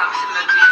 approximately